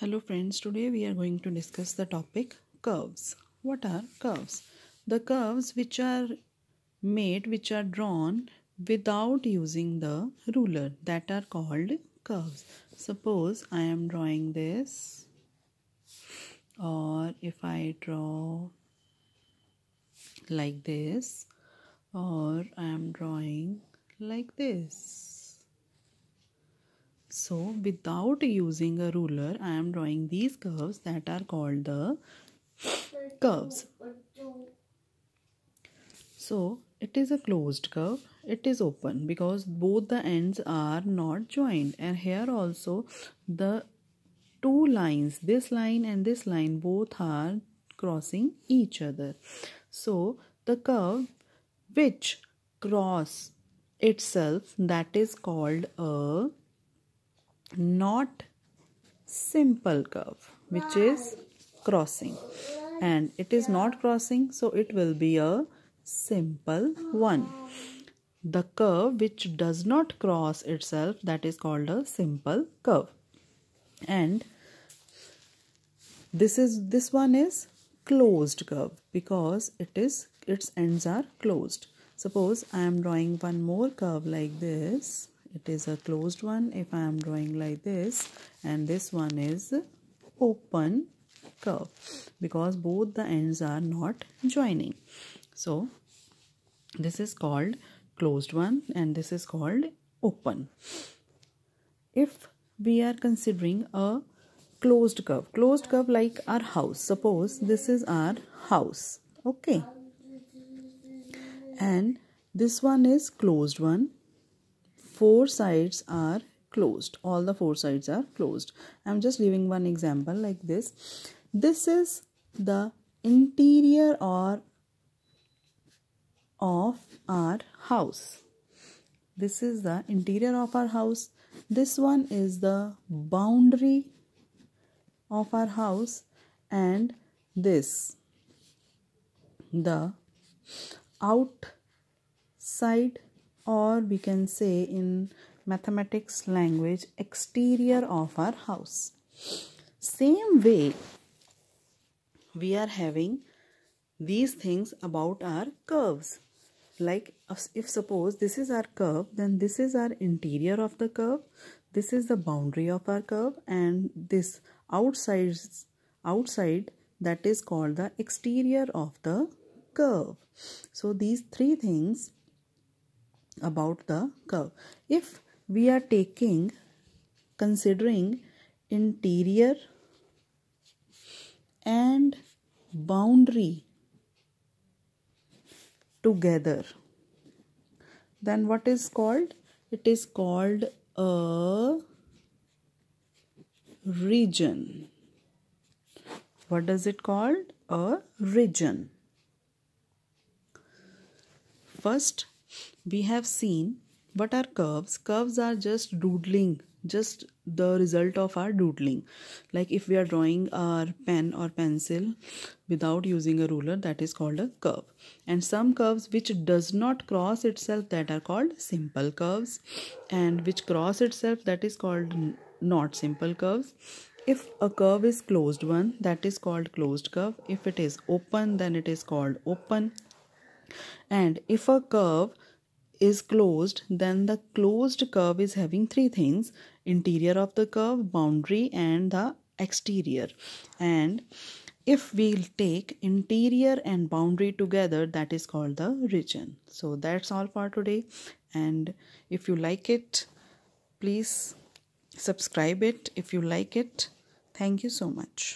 Hello friends, today we are going to discuss the topic curves. What are curves? The curves which are made, which are drawn without using the ruler that are called curves. Suppose I am drawing this or if I draw like this or I am drawing like this so without using a ruler, I am drawing these curves that are called the curves. So it is a closed curve. It is open because both the ends are not joined. And here also the two lines, this line and this line, both are crossing each other. So the curve which cross itself that is called a not simple curve which is crossing. And it is not crossing so it will be a simple one. The curve which does not cross itself that is called a simple curve. And this is this one is closed curve because it is its ends are closed. Suppose i am drawing one more curve like this it is a closed one if I am drawing like this and this one is open curve because both the ends are not joining. So this is called closed one and this is called open. If we are considering a closed curve closed curve like our house suppose this is our house okay? And this one is closed one four sides are closed. All the four sides are closed. I'm just leaving one example like this. This is the interior or of our house. This is the interior of our house. This one is the boundary of our house. And this the outside or we can say in mathematics language exterior of our house. Same way we are having these things about our curves. Like if suppose this is our curve then this is our interior of the curve this is the boundary of our curve and this outside outside that is called the exterior of the curve. So these three things about the curve. If we are taking, considering interior and boundary together, then what is called? It is called a region. What does it called? A region. First, we have seen what are curves curves are just doodling just the result of our doodling. Like if we are drawing our pen or pencil without using a ruler that is called a curve. And some curves which does not cross itself that are called simple curves. And which cross itself that is called not simple curves. If a curve is closed one that is called closed curve. If it is open then it is called open and if a curve is closed, then the closed curve is having three things interior of the curve, boundary, and the exterior. And if we'll take interior and boundary together, that is called the region. So that's all for today. And if you like it, please subscribe it if you like it. Thank you so much.